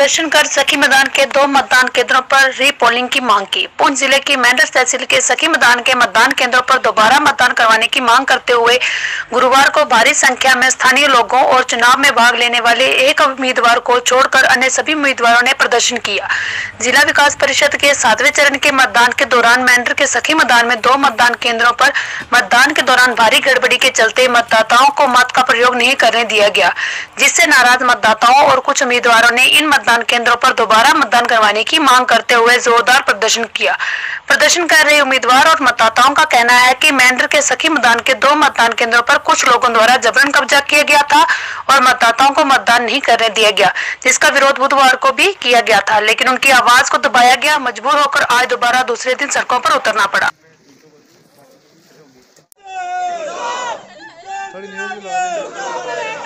प्रदर्शन कर सखी मैदान के दो मतदान केंद्रों पर रीपोलिंग की मांग की। पुंछ ज़िले की मेंढर तहसील के सखी मैदान के मतदान केंद्रों पर दोबारा मतदान करवाने की मांग करते हुए गुरुवार को भारी संख्या में स्थानीय लोगों और चुनाव में भाग लेने वाले एक उम्मीदवार को छोड़कर अन्य सभी उम्मीदवारों ने प्रदर्शन किया। जिला विकास परिषद के सातवें चरण के मतदान के दौरान मेंढर के सखी मैदान में दो मतदान केंद्रों पर मतदान के दौरान भारी गड़बड़ी के चलते मतदाताओं को मत का प्रयोग नहीं करने दिया गया, जिससे नाराज़ मतदाताओं और कुछ उम्मीदवारों ने इन मतदान केंद्रों पर दोबारा मतदान करवाने की मांग करते हुए जोरदार प्रदर्शन किया। प्रदर्शन कर रहे उम्मीदवार और मतदाताओं का कहना है कि मेंढर के सखी मैदान के दो मतदान केंद्रों पर कुछ लोगों द्वारा जबरन कब्जा किया गया था और मतदाताओं को मतदान नहीं करने दिया गया, जिसका विरोध बुधवार को भी किया गया था, लेकिन उनकी आवाज़ को दबाया गया, मजबूर होकर आज दोबारा दूसरे दिन सड़कों पर उतरना पड़ा लगा देंगे।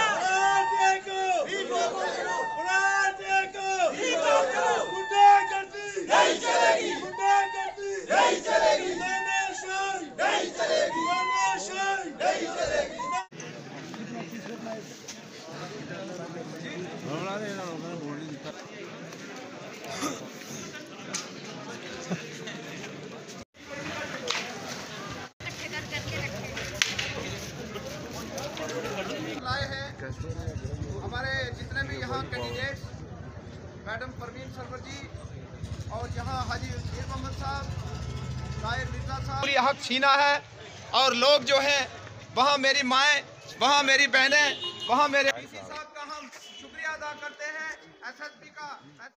नहीं चलेगी नहीं चलेगी नहीं चलेगी नहीं चलेगी नहीं चलेगी हमारा नहीं ना मैंने बोल नहीं दिखा लाए हैं हमारे जितने भी यहाँ कैंडिडेट्स मैडम परवीन सरवर जी और यहाँ हाजी मीर मोहम्मद साहब शायर मिर्ज़ा साहब। हक छीना है और लोग जो है, वहाँ मेरी माएँ, वहाँ मेरी बहनें, वहाँ मेरे डीसी साहब का हम शुक्रिया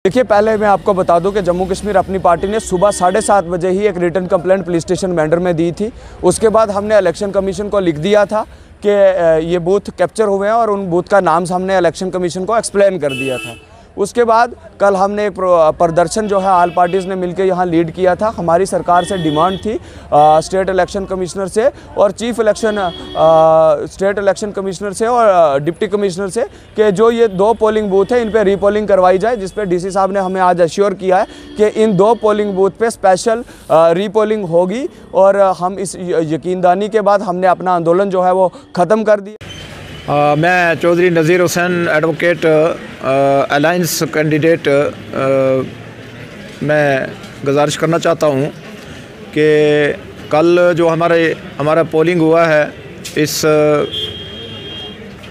देखिए, पहले मैं आपको बता दूँ कि जम्मू कश्मीर अपनी पार्टी ने सुबह साढ़े सात बजे ही एक return complaint police station Mendhar में दी थी। उसके बाद हमने इलेक्शन कमीशन को लिख दिया था कि ये बूथ कैप्चर हुए हैं और उन बूथ का नाम हमने इलेक्शन कमीशन को एक्सप्लेन कर दिया था। उसके बाद कल हमने एक प्रदर्शन जो है ऑल पार्टीज़ ने मिलकर यहाँ लीड किया था। हमारी सरकार से डिमांड थी अ, स्टेट इलेक्शन कमिश्नर से और chief election state election commissioner से और डिप्टी कमिश्नर से कि जो ये दो पोलिंग बूथ है इन पर रीपोलिंग करवाई जाए जिस पे डीसी साहब ने हमें आज अश्योर किया है कि इन दो पोलिंग बूथ पे स्पेशल रीपोलिंग होगी और हम इस यकीनदानी के बाद हमने अपना आंदोलन जो है वो ख़त्म कर दिया। आ, मैं Chaudhary Nazir Hussain advocate alliance candidate मैं गुजारिश करना चाहता हूँ कि कल जो हमारे हमारा पोलिंग हुआ है इस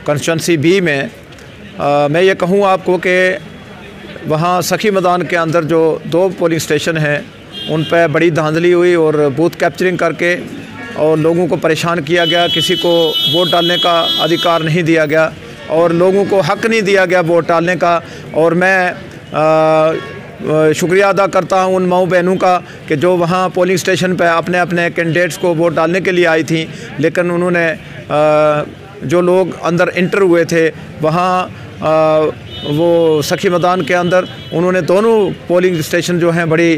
कंस्टिट्यूंसी बी में आ, मैं ये कहूँ आपको कि वहाँ सखी मैदान के अंदर जो दो पोलिंग स्टेशन हैं उन पर बड़ी धांधली हुई और बूथ कैप्चरिंग करके और लोगों को परेशान किया गया किसी को वोट डालने का अधिकार नहीं दिया गया और लोगों को हक नहीं दिया गया वोट डालने का। और मैं आ, शुक्रिया अदा करता हूँ उन माओ बहनों का कि जो वहाँ पोलिंग स्टेशन पर अपने अपने कैंडिडेट्स को वोट डालने के लिए आई थी लेकिन उन्होंने जो लोग अंदर इंटर हुए थे वहाँ वो सखी मैदान के अंदर उन्होंने दोनों पोलिंग स्टेशन जो हैं बड़ी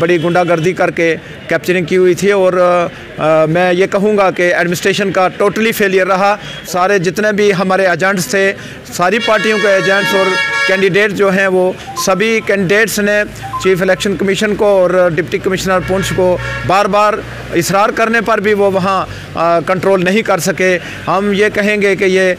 बड़ी गुंडागर्दी करके कैप्चरिंग की हुई थी और आ, मैं ये कहूँगा कि एडमिनिस्ट्रेशन का टोटली फेलियर रहा। सारे जितने भी हमारे एजेंट्स थे सारी पार्टियों के एजेंट्स और कैंडिडेट जो हैं वो सभी कैंडिडेट्स ने चीफ इलेक्शन कमीशन को और डिप्टी कमिश्नर पुंछ को बार बार इसरार करने पर भी वो वहाँ कंट्रोल नहीं कर सके। हम ये कहेंगे कि ये आ,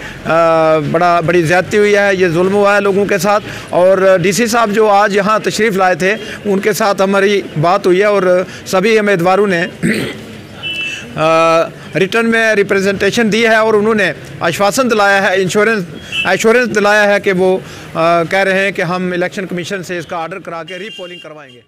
बड़ा बड़ी ज़्यादती हुई है ये जुल्म हुआ है लोगों के साथ। और डीसी साहब जो आज यहाँ तशरीफ़ लाए थे उनके साथ हमारी बात हुई है और सभी उम्मीदवारों ने रिटर्न में रिप्रेजेंटेशन दी है और उन्होंने आश्वासन दिलाया है इंश्योरेंस एश्योरेंस दिलाया है कि वो आ, कह रहे हैं कि हम इलेक्शन कमीशन से इसका ऑर्डर करा के रीपोलिंग करवाएँगे।